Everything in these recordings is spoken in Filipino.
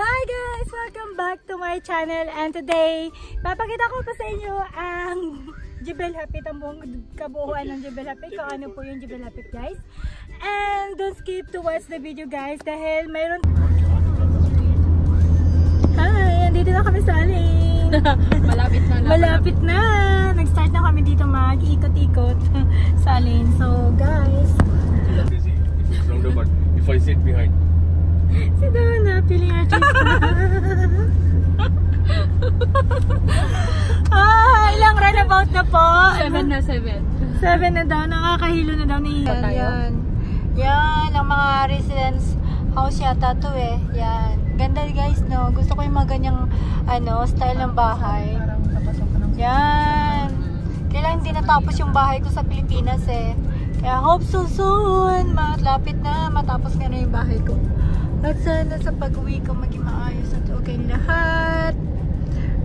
Hi guys! Welcome back to my channel and today, papakita ko pa sa inyo ang Jebel Hapit, ang buong kabuuan ng Jebel Hapit, kung ano po yung Jebel Hapit guys. And don't skip to watch the video guys dahil mayroon... Hi! Andito na kami sa Aling! Malapit na lang. Malapit na! Nag-start na kami dito mag-ikot-ikot sa Aling. So guys, busy. It's roundabout. If I sit behind. Si Donna, feeling artist ah, ilang runabout na po? Seven na seven. Seven na daw, nakakahilo na daw ni tayo? Yan. Yan, ang mga residence house yata to eh. Yan. Ganda guys, no? Gusto ko yung mga ganyang ano, style ng bahay. Yan. Kailangan hindi natapos yung bahay ko sa Pilipinas eh. Kaya hope so soon, malapit na, matapos nga na yung bahay ko. At sana sa pag-uwi ko maging maayos at okay lahat.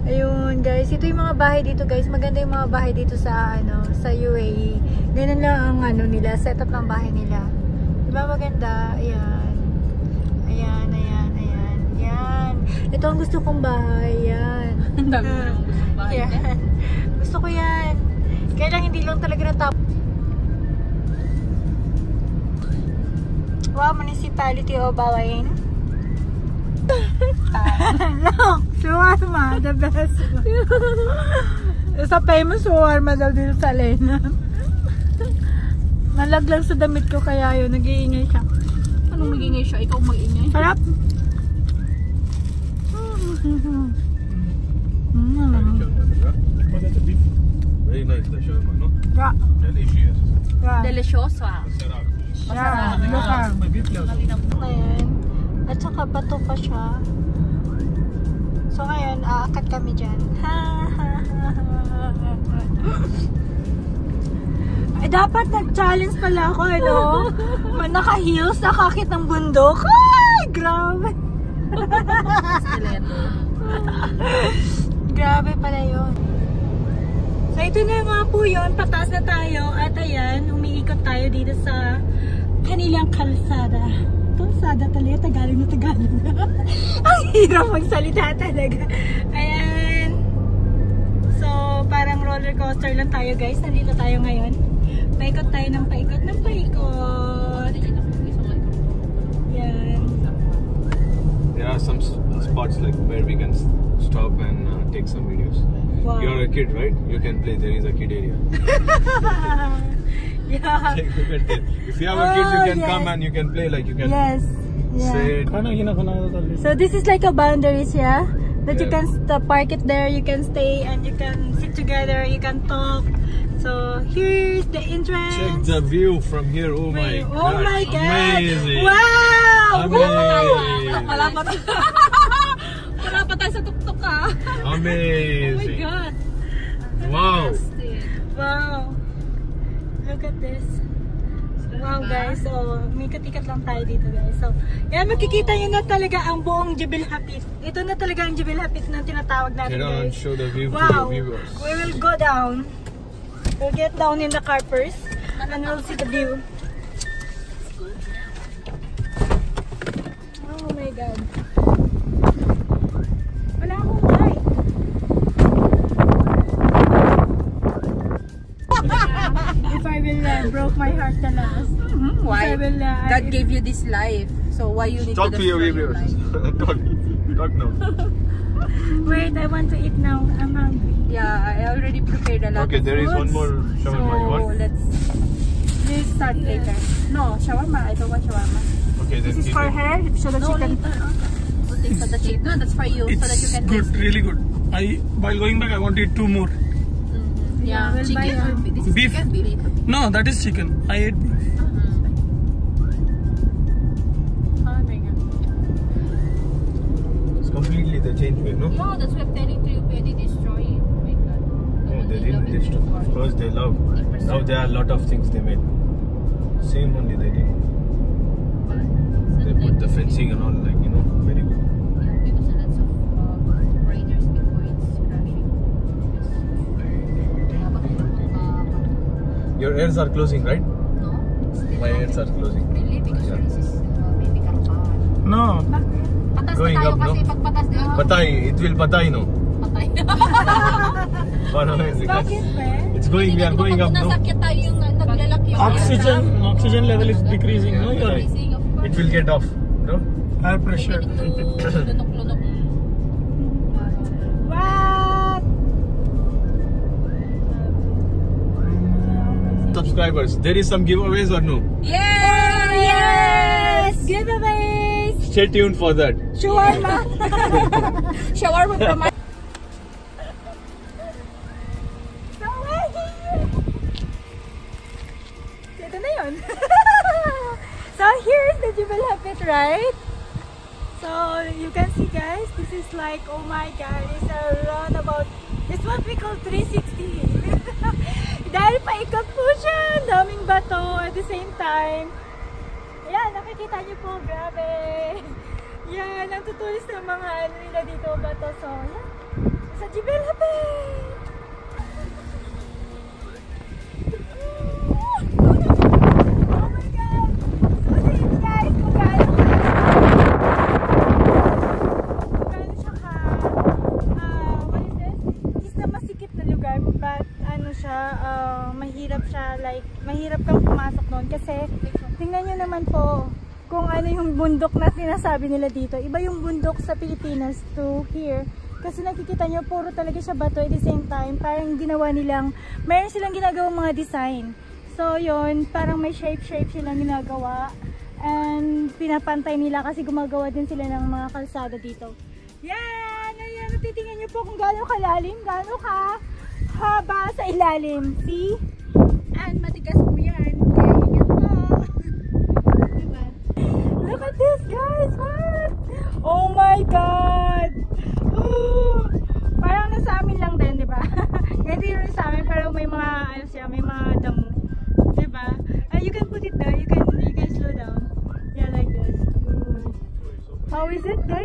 Ayun guys, ito yung mga bahay dito guys. Maganda yung mga bahay dito sa ano, sa UAE. Ganun lang ang ano nila, setup ng bahay nila. Diba maganda? Ayan. Ayan, ayan, ayan. Ayan. Ito ang gusto kong bahay. Yan. Ang dami mo nang gustong bahay. Yan. eh. Gusto ko yan. Kaya lang hindi lang talaga natap. Wow, municipality of Bawain. Look, shawarma, the best. Sa famous shawarma daw dito sa Lena. Nalaglag sa damit ko kaya yun, nag-iingay siya. Anong magingay siya? Ikaw mag-ingay? Sarap! Mm. A. Very nice, the shawarma, no? Yeah, Delicious. yeah. Delicioso ah. Sarap. Yeah, look ah. At saka bato pa siya. So ngayon, aakat kami dyan. Ay, dapat nag-challenge pala ako, eh, no? Ma- Naka-heels, nakakit ng bundok. Ay, grabe. Grabe pala yun. So, ito na nga po yun. Pataas na tayo. At ayan, umiikot tayo dito sa kanilang kalsada. Kalsada talaga. Tagalog na Tagalog. Ang hirap magsalita talaga. Ayan. So, parang roller coaster lang tayo guys. Nandito tayo ngayon. Paikot tayo ng paikot ng paikot. Yan. There are some spots like where we can stop and uh, take some videos. Wow. You're a kid, right? You can play. There is a kid area. yeah. You can play. if you have a kid, you Oh, can yes. come and you can play. Like you can Yes. Yeah. So this is like a boundaries, yeah? That you can st- park it there, you can stay and you can sit together, you can talk. So here's the entrance. Check the view from here. Oh my Wait, god. oh my god! Amazing. Wow! Amazing. Wala pa tayo. Wala pa tayo sa tuktok ah. Oh my Amazing. God. Wow. Fantastic. Wow! Look at this. Wow guys, so may katikat lang tayo dito guys. So, yan makikita nyo na talaga ang buong Jibil Hapit. Ito na talaga ang Jibil Hapit na tinatawag natin Get on guys. show the view to Wow! the viewers. We will go down. We'll get down in the car first and we'll see the view. Oh my god. Heart na last. If I Why? will, uh, God gave you this life. So why you need Talk to to your destroy viewers. life? Talk. Talk now. Wait, I want to eat now. I'm hungry. Yeah, I already prepared a lot Okay, there is one more shawarma. You So let's let's start later. No, shawarma. I don't want shawarma. Okay, then This is for it. her so that No, she can... later. We'll take for the chicken. No, that's for you, so that you It's can good, taste. really good. I while going back, I want to eat two more. Yeah, we'll chicken. a- or beef. This is Beef. chicken, beef. No, that is chicken. I ate beef. Mm-hmm. Oh my. It's completely the change way, no? No, that's what I'm telling to you. Pwede destroy it. Oh my god. Oh, they didn't destroy. before. Of course, they love. Now there are a lot of things they made. Same only they did. They put the fencing and all, like Your ears are closing, right? No. My ears are closing. Yeah. No. Going up, no? Patay. It will patay, no? Patay. it's going, we are going up, no? Oxygen, oxygen level is decreasing, no? It will get off, no? Air pressure. Subscribers, there is some giveaways or no? Oh, yes! Giveaways! Stay tuned for that. Shawarma! Shawarma from my... So, Ito so, here's the Jubel Hapit, right? So, you can see guys, this is like, oh my god, it's a roundabout. It's what we call 360. Dahil paikot po siya, daming bato at the same time. Ayan, nakikita niyo po, grabe. Yan, ang tutulis ng mga ano nila dito, bato. So, yan. Sa Jubel Hapit! Kung ano yung bundok na sinasabi nila dito. Iba yung bundok sa Pilipinas to here. Kasi nakikita nyo, puro talaga siya bato at the same time. Parang ginawa nilang, mayroon silang ginagawang mga design. So yun, parang may shape-shape silang ginagawa. And pinapantay nila kasi gumagawa din sila ng mga kalsada dito. Yan! Ayan, titingnan nyo po kung gaano kalalim, gaano ka haba sa ilalim. See? And matigas po yan. Guys! What? Oh my God! Parang nasa amin lang din, di ba? Hindi rin sa amin, pero may mga, ano siya, may mga damo. Di ba? Uh, you can put it down, you can, you can slow down. Yeah, like this. How is it guys?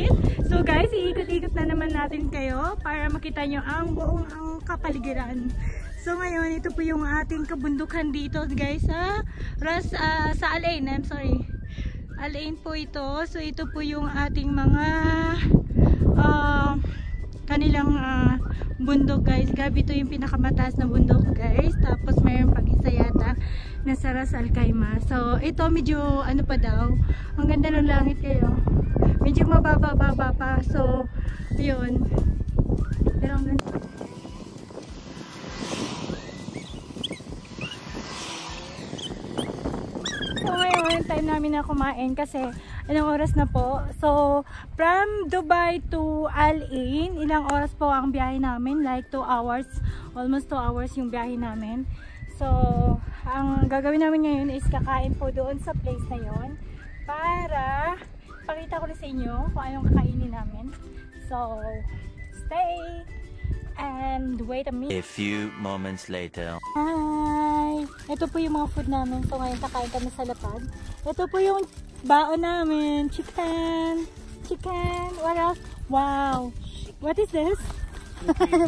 Jibelapit. So guys, iikot-ikot na naman natin kayo para makita nyo ang buong ang kapaligiran. So ngayon, ito po yung ating kabundukan dito guys sa Ras, ah, sa Alain, I'm sorry. Alain po ito. So ito po yung ating mga ah, kanilang ah, bundok guys. Gabi ito yung pinakamataas na bundok guys. Tapos mayroon pang isa yata na sa Ras Al Khaimah. So ito medyo ano pa daw. Ang ganda ng langit kayo. Medyo mababa-baba pa. So yun. Pero ang ganda. So ngayon, time namin na kumain kasi ilang oras na po. So, from Dubai to Al Ain, ilang oras po ang biyahe namin? Like 2 hours. Almost 2 hours yung biyahe namin. So, ang gagawin namin ngayon is kakain po doon sa place na yon para pakita ko rin sa inyo kung anong kakainin namin. So, stay and wait a minute. A few moments later. Hi! Ito po yung mga food namin. So ngayon kakain kami sa lapad. Ito po yung baon namin. Chicken! Chicken! What else? Wow! What is this?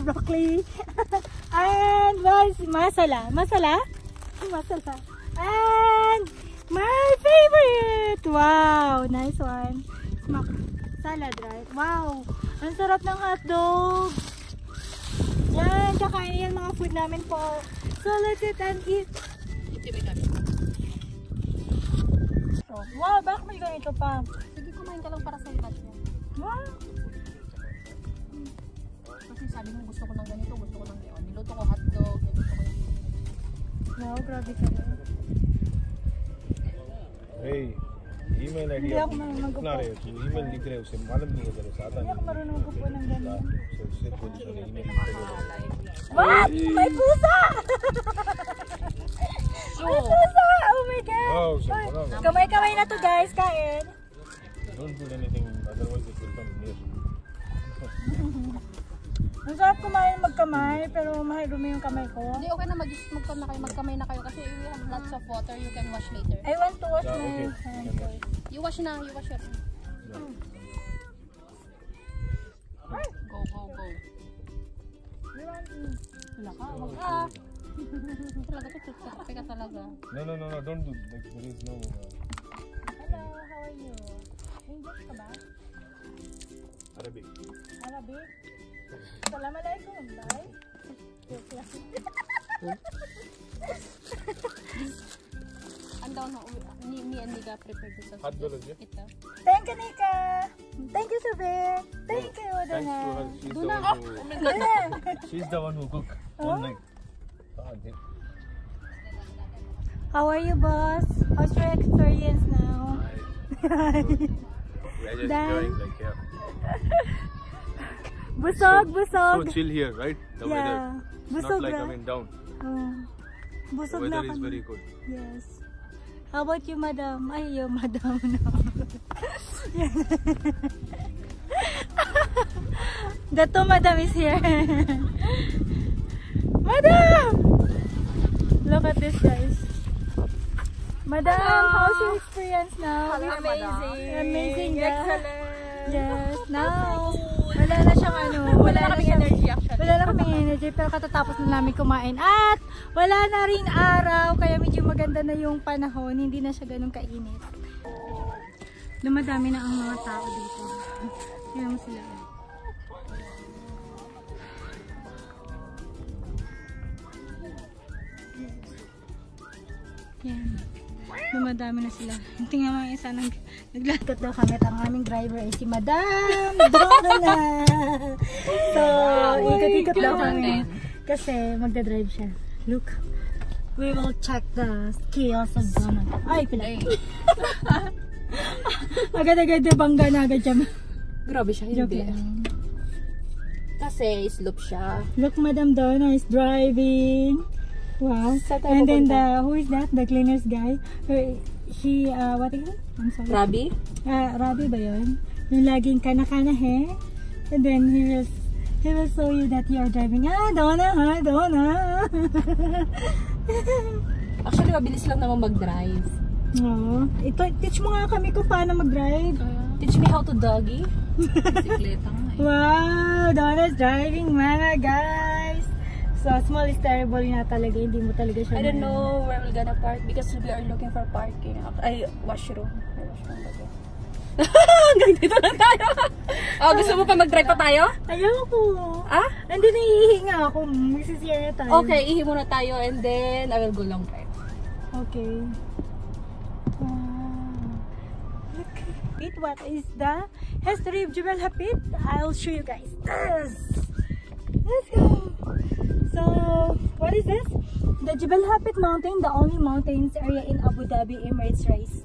Broccoli. And what is masala? Masala? Masala. And my favorite! Wow! Nice one. Smack. Salad, right? Wow! Ang sarap ng hotdog! Yan, kakain yan mga food namin po. So, let's eat and eat. Wow, bakit may ganito pa? Sige, kumain ka lang para sa ibat niya. Wow. Kasi sabi mo gusto ko ng ganito, gusto ko ng ganito. Niluto ko hotdog, niluto ko yung... Wow, grabe ka rin. Hey, email ID. Hindi ako marunong mag-upo. Na, email libre rayo. Kasi malam niyo ka sa atan. Hindi ako marunong mag-upo ng ganun. Ah, so, safe po dito na email libre rayo. What? May pusa! May pusa! Oh my God! Oh, Kamay-kamay na to guys, kain. Don't put anything, otherwise it will come near. Ang sarap kumain magkamay, pero mahirumi yung kamay ko. Hindi, okay na mag magkamay na kayo, magkamay na kayo kasi we have lots of water you can wash later. I want to wash Yeah, my okay. hands. You wash na, you wash your Go, go, go. You want to? Wala ka, wag ka. talaga to, ka talaga. No, no, no, no, don't do, like, there is no, uh, Hello, how are you? English ka ba? Arabic. Arabic? Thank you, Nika. Thank you, Subir. Thank you, Duna. She's the one who. She's the one who cook. How are you, boss? How's your experience now? Hi. We're just Dan. like, yeah. Busog, So busog. chill here, right? The yeah. weather. It's Busog not like na. I mean down. Oh. Busog na weather is very good. Yes. How about you, madam? Ay, you, madam. No. the two madam is here. madam! Look at this, guys. Madam, how's your experience now? Amazing. Amazing, yeah. Excellent. Yes, now, wala na siyang ano, wala na kaming energy actually. Wala na kaming energy, pero katatapos na namin kumain. At, wala na ring araw, kaya medyo maganda na yung panahon, hindi na siya ganun kainit. Dumadami na ang mga tao dito. Tingnan mo sila. Yan. Dumadami na sila. Tingnan mo yung isa nag, naglatot daw kami at ang aming driver ay si Madam Donna. So, ikot-ikot daw kami. Kasi magdadrive siya. Look. We will check the skills of Donna. Ay, pila. Agad-agad bangga na agad siya. Grabe siya, hindi. lang. Kasi slope siya. Look, Madam Donna is driving. Wow. And then the, who is that? The cleaners guy. Uh, He, uh, what again? I'm sorry. Rabi? Ah, Rabi ba yun? Yung laging kana-kana he. And then he will, he will show you that you are driving. Ah, Donna, ha, Donna. Actually, mabilis lang naman mag-drive. Oo. Ito, teach mo nga kami kung paano mag-drive. Teach me how to doggy. Bisikleta nga eh. Wow, Donna's driving mga guys. So, small is terrible na talaga. Hindi mo talaga siya I don't na- know where we're gonna park because we are looking for parking. Ay, washroom. Ay, washroom ba to? Hanggang dito lang tayo. oh, gusto mo pa mag-drive pa tayo? Ayoko. Ah? Hindi nahihinga ako. Magsisiyar na tayo. Okay, ihi muna tayo and then I will go long drive. Okay. Wow. Look. Wait, what is the history of Jebel Hapit? I'll show you guys. Yes. Let's go. So, what is this? The Jebel Hapit mountain, the only mountains area in Abu Dhabi Emirates Race.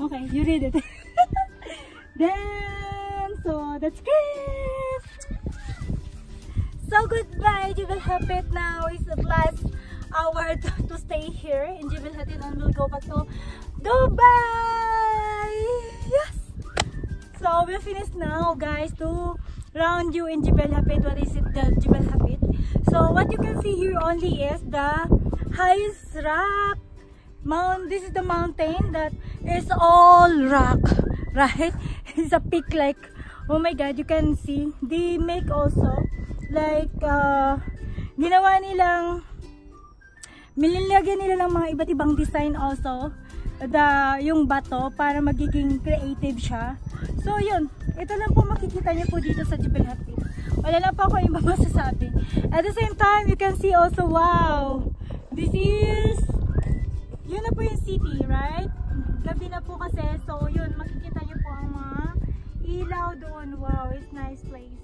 Okay, you read it. then, so that's great. So goodbye, Jebel Hapit now is the last hour to, to stay here in Jebel Hapit and we'll go back to Dubai. Yes. So we'll finish now, guys, to round you in Jebel Hapit. What is it, the Jebel Hapit? So what you can see here only is the highest rock mount. This is the mountain that is all rock, right? It's a peak like, oh my God, you can see. They make also like, uh, ginawa nilang Nilagyan nila ng mga iba't ibang design also the yung bato para magiging creative siya. So yun, ito lang po makikita niyo po dito sa Jebel Hapit. Wala lang po ako iba masasabi. At the same time, you can see also, wow! This is, yun na po yung city, right? Gabi na po kasi, so yun, makikita niyo po ang mga ilaw doon. Wow, it's nice place.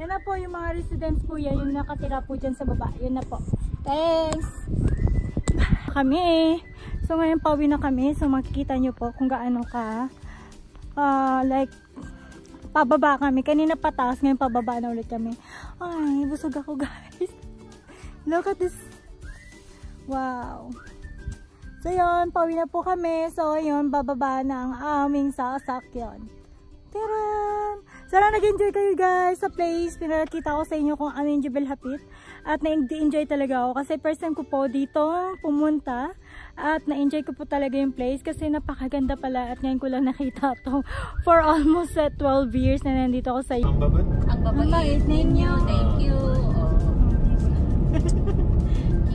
Yan na po yung mga residents po yan, yung nakatira po dyan sa baba. Yun na po. Thanks! Kami. So ngayon pauwi na kami. So makikita nyo po kung gaano ka ah, like pababa kami. Kanina pataas, ngayon pababa na ulit kami. Ay, busog ako guys. Look at this. Wow. So yun, pauwi na po kami. So yun, bababa na ang aming sasakyan. Taran! Sana nag-enjoy kayo guys sa place. Pinakita ko sa inyo kung ano yung Jebel Hapit. At na-enjoy talaga ako. Kasi first time ko po dito pumunta. At na-enjoy ko po talaga yung place. Kasi napakaganda pala. At ngayon ko lang nakita to For almost uh, 12 years na nandito ako sa Ang babad? Ang Ang babait bait ninyo. Thank you. Oh. Thank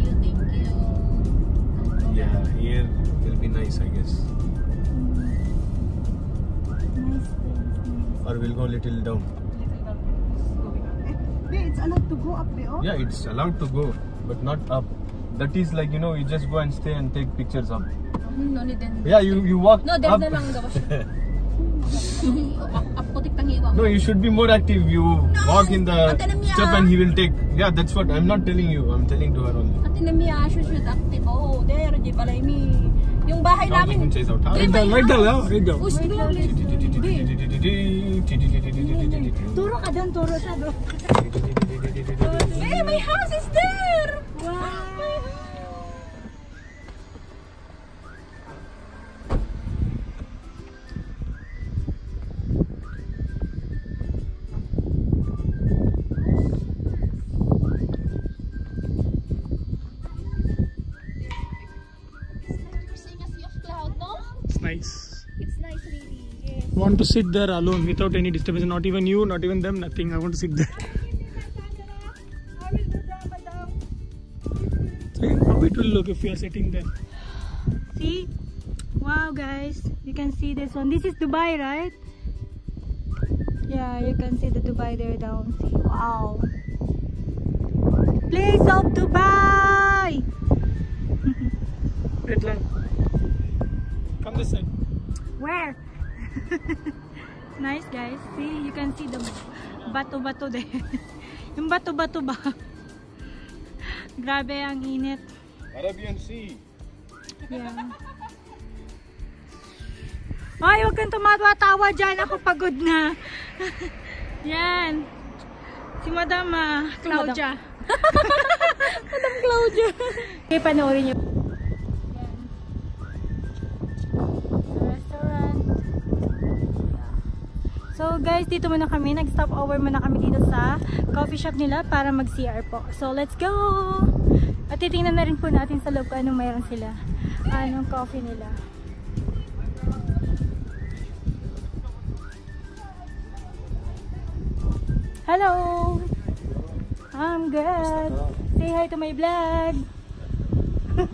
you, thank you. Yeah, here will be nice, I guess. Or we'll go little down. Wait, it's allowed to go up there. Oh? Yeah, it's allowed to go, but not up. That is like you know, you just go and stay and take pictures up. Hmm, no need then. Yeah, you you walk No, there up. na lang daw siya. Hmm, Aputik tang hiwa. No, you should be more active. You walk in the step and he will take. Yeah, that's what I'm not telling you. I'm telling to her only. Ate na should should active. Oh, there, di pala mi. Yung bahay namin. right down. Uy, siguro. Turo ka doon, turo sa doon. Hey, my house is there! It's to sit there alone without any disturbance. Not even you, not even them, nothing. I want to sit there. So how it will look if we are sitting there. See? Wow, guys. You can see this one. This is Dubai, right? Yeah, you can see the Dubai there down. See? Wow. Place of Dubai! Wait. Come this side. Where? nice, guys. See? You can see the bato-bato there. Yung bato-bato ba? Grabe ang init. Arabian Sea. Yeah. Ay, huwag kang tumatawa dyan. Ako pagod na. Yan. Si Madam ah, Claudia. Madam Claudia. Okay, panoorin niyo. So guys, dito muna kami. Nag-stop over muna kami dito sa coffee shop nila para mag-CR po. So let's go! At titingnan na rin po natin sa loob kung anong mayroon sila. Anong coffee nila. Hello! I'm good. Say hi to my vlog.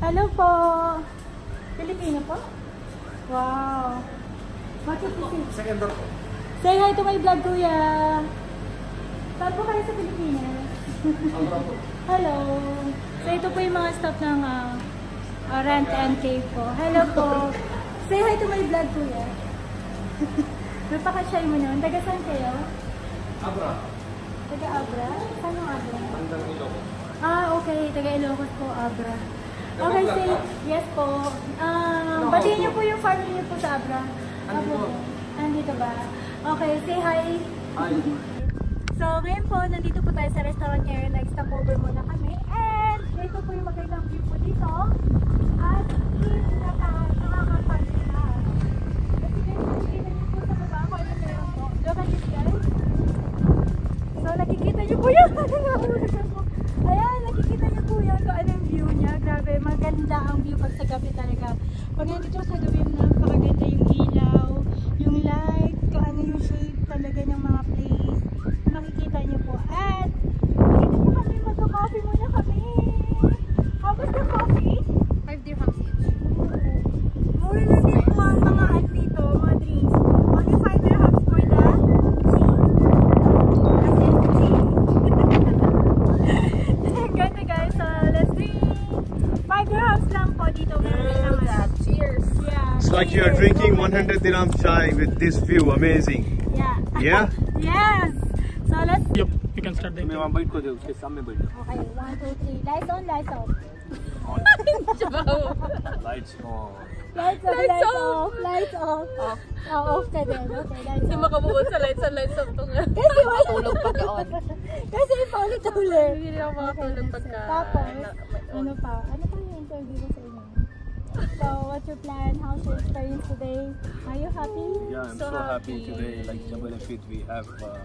Hello po. Pilipino po? Wow. Bakit po? Second door po. Say hi to my vlog, kuya. Saan po kayo sa Pilipinas? Hello. So ito po yung mga staff ng ah, ah, Rent and Cave po. Hello po. Say hi to my vlog, kuya. Napaka-shy mo naman. Taga saan kayo? Abra. Taga Abra? Saan yung Abra? Ah, okay. Taga Ilocos po, Abra. Okay, say yes po. Um, batiin niyo po yung family niyo po sa Abra. Andito. Andito ba? Okay, say hi. Hi. So, ngayon po, nandito po tayo sa restaurant area. Nag-stop over muna kami. like you are drinking 100 dirham chai with this view. Amazing. Yeah. Yeah? yes. So let's. Yep, you can start there. I'm going to go to Okay, one, two, three. Lights on, lights off. lights on. Lights off, lights, off. lights off. Lights off, lights off. Off. Oh, off na din. Okay, lights off. Hindi sa lights on, lights off to nga. Kasi matulog pagka on. Kasi paulit-ulit. Hindi nila makatulog pagka... Tapos, ano pa? Ano pa yung interview ko sa so, what's your plan? How's your experience today? Are you happy? Yeah, I'm So so, happy. happy. today. Like Jabal Afid, we have uh,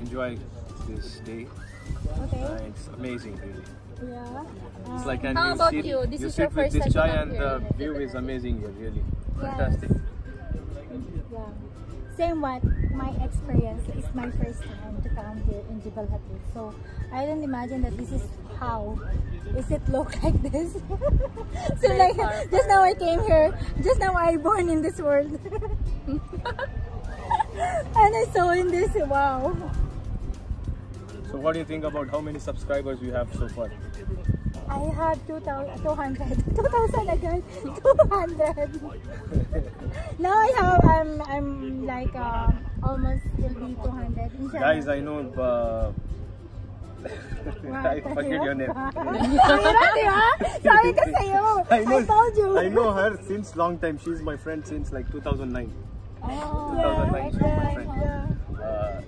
enjoyed this day. Okay. Uh, it's amazing, really. Yeah. It's Uh, like and How you about sit, you? This is sit your with first this time to chai here the in view is amazing here, really. Fantastic. Yeah. Same what my experience is my first time to come here in Jibal Hafiz. So I don't imagine that this is how is it look like this. so like far, just now I came here, just now I born in this world. and I saw in this wow. So what do you think about how many subscribers you have so far? I have 2,000, 200, 2,000 again, 200. now I have, I'm, I'm like uh, almost will be 200. Guys, I know. Uh, I forget your name. Di ba? Sabi ko. I know. I told you. I know her since long time. She's my friend since like 2009. Oh, 2009, she's my friend. yeah. Uh,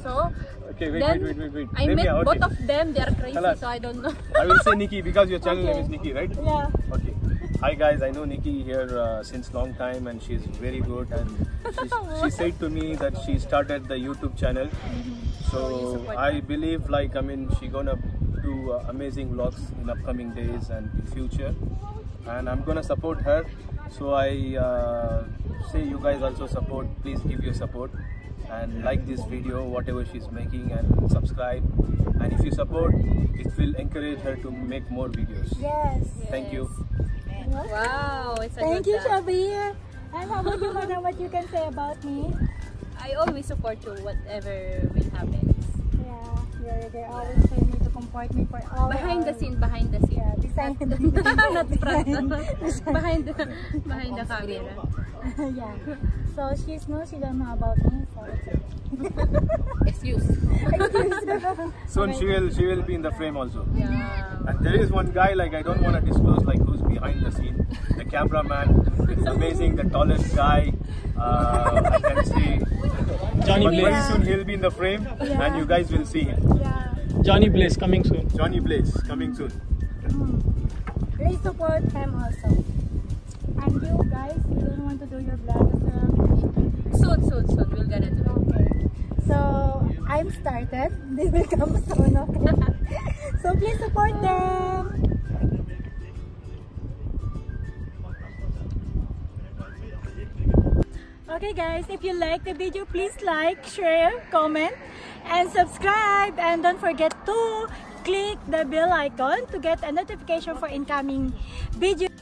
So, okay, wait, Then, wait, wait, wait, wait. I met okay. both of them. They are crazy, Kalas. so I don't know. I will say Nikki because your channel Okay. name is Nikki, right? Yeah. Okay. Hi guys, I know Nikki here uh, since long time and she's very good and she, she said to me that she started the YouTube channel. you So I believe like I mean she gonna do uh, amazing vlogs in upcoming days and in future and I'm gonna support her. So I uh, say you guys also support. Please give your support and like this video whatever she's making and subscribe and if you support it will encourage her to make more videos. Yes. Thank you. Wow, it's a Thank good you. Shabir. And how about you, Mana? What you can say about me? I always support you, whatever will happen. Yeah, yeah, they always tell me to comport me for all. Behind the scene, behind the scene. Yeah, beside the Not front. behind the behind the camera. yeah. So she's no, she don't know about me. So it's okay. Excuse. Excuse. Soon she will she will be in the frame also. Yeah. And there is one guy like I don't want to disclose like who's behind the scene. The cameraman. It's amazing. The tallest guy. Uh, I can see. Johnny But very Blaze. soon he'll be in the frame, Yeah. and you guys will see him. yeah. Johnny Blaze coming soon. Johnny Blaze coming soon. Mm. Please support him also. And you guys, you don't want to do your vlog as well? Soon, soon, soon. We're gonna do. Okay. So, I'm started. They will come soon, okay? so, please support them. Okay guys, if you like the video, please like, share, comment, and subscribe. And don't forget to click the bell icon to get a notification for incoming video.